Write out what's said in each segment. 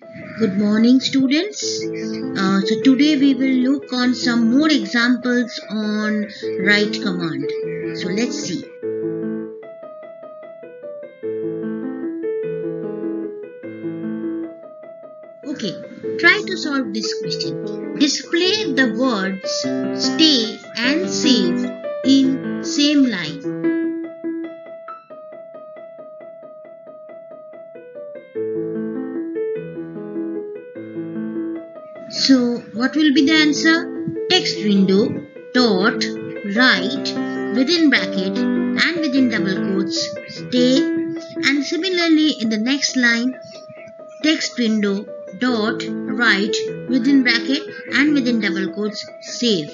Good morning, students. Uh, so today we will look on some more examples on write command. So let's see. Okay, try to solve this question. Display the words stay and save in same line. So what will be the answer? Text window dot write within bracket and within double quotes stay and similarly in the next line text window dot write within bracket and within double quotes save.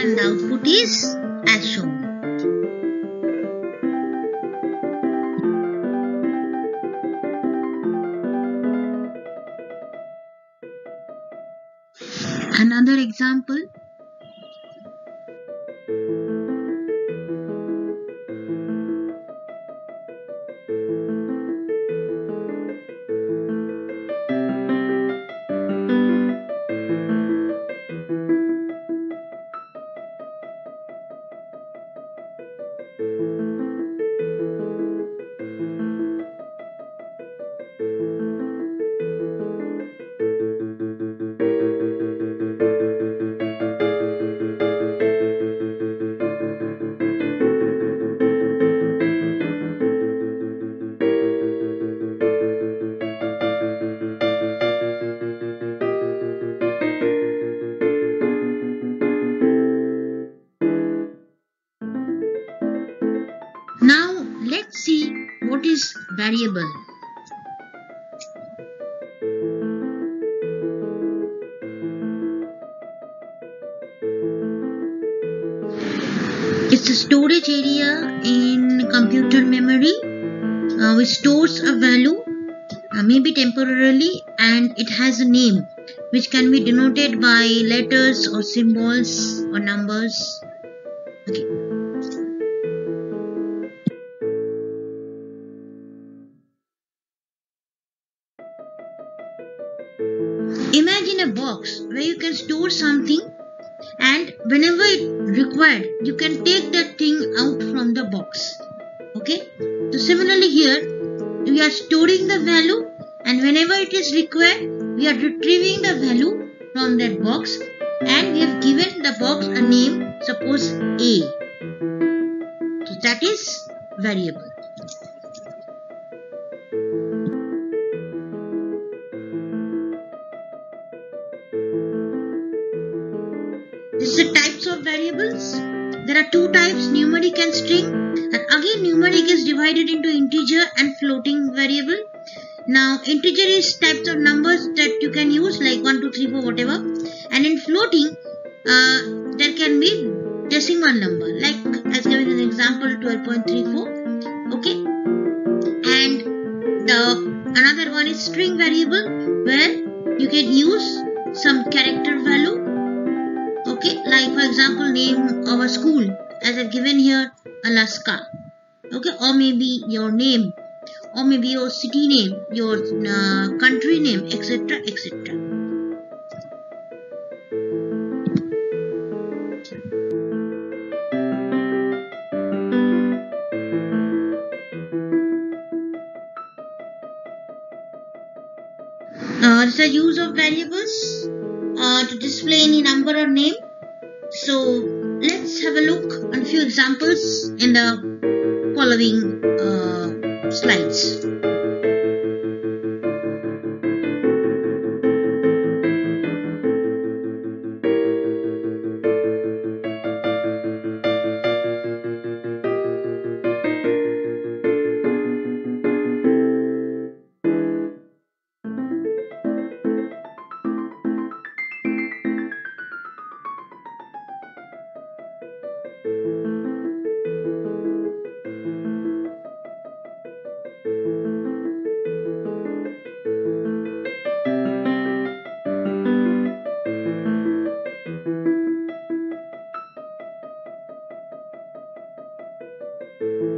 And the output is as shown. Another example variable. It's a storage area in computer memory uh, which stores a value uh, maybe temporarily and it has a name which can be denoted by letters or symbols or numbers. Okay. Imagine a box where you can store something and whenever it required you can take that thing out from the box. Okay? So similarly here we are storing the value and whenever it is required we are retrieving the value from that box and we have given the box a name suppose A. So that is variable. This is the types of variables. There are two types, numeric and string. And again, numeric is divided into integer and floating variable. Now, integer is types of numbers that you can use like 1, 2, 3, 4, whatever. And in floating, uh, there can be decimal number like as given an example 12.34. Okay. And the another one is string variable where you can use some character like for example name of a school as i've given here alaska. Okay or maybe your name or maybe your city name your uh, country name etc etc uh, it's a use of variables uh, to display any number or name so let's have a look on a few examples in the following uh, slides. You